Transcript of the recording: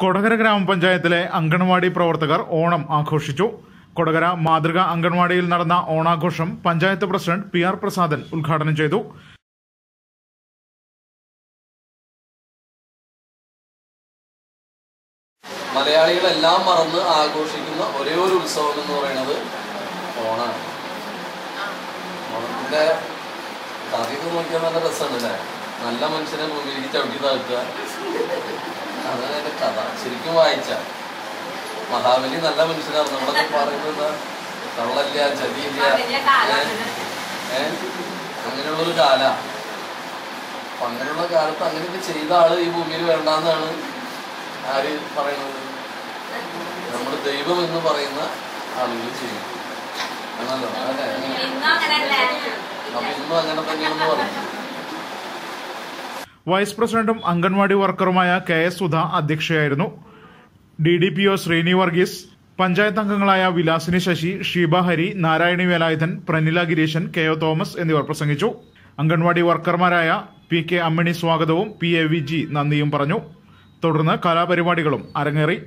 കൊടകര ഗ്രാമപഞ്ചായത്തിലെ അംഗൻവാടി പ്രവർത്തകർ ഓണം ആഘോഷിച്ചു. കൊടകര മാതൃക അംഗൻവാടിയിൽ നടന്ന ഓണാഘോഷം panchayat president P R Prasadan ഉദ്ഘാടനം ചെയ്തു. മലയാളികളെല്ലാം മറന്ന് ആഘോഷിക്കുന്ന ഒരേ ഒരു ഉത്സവം എന്ന് പറയുന്നത് ഓണാണ്. ഓണത്തിന്റെ കഥയൊക്കെ നോക്കിയാൽ നല്ല രസമുണ്ട് അല്ലേ നല്ല മനുഷ്യനെ ഭൂമിയിലേക്ക് ചവിട്ടി നടക്കുക അതാണ് എന്റെ കഥ. ശരിക്കും വായിച്ച. മഹാബലി നല്ല മനുഷ്യനാണ്. നമ്മളൊക്കെ പറയുന്നത് കള്ളല്ല ചതിയില്ല. ഏഹ്? അങ്ങനെയുള്ളൊരു കാല. അപ്പൊ അങ്ങനെയുള്ള കാലത്ത് അങ്ങനെയൊക്കെ ചെയ്ത ആൾ ഈ ഭൂമിയിൽ വേണ്ടെന്നാണ് ആര് പറയുന്നത്? നമ്മൾ ദൈവം എന്ന് പറയുന്ന ആളുകൾ ചെയ്യും ആണല്ലോ? അതെ. അപ്പൊ ഇന്നും അങ്ങനെ തന്നെയാണെന്ന് പറഞ്ഞു വൈസ് പ്രസിഡന്റും അംഗൻവാടി വർക്കറുമായ K S Sudha അധ്യക്ഷയായിരുന്നു. D D P O Sreeni Varghese panchayat അംഗങ്ങളായ Vilasini Sasi Sheeba Hari Narayani Velayudhan Pranila Gireesan K O Thomas എന്നിവർ പ്രസംഗിച്ചു. അംഗൻവാടി വർക്കർമാരായ പി കെ അമ്മിണി സ്വാഗതവും പി എ വി ജി നന്ദിയും പറഞ്ഞു. തുടർന്ന് കലാപരിപാടികളും അരങ്ങേറി.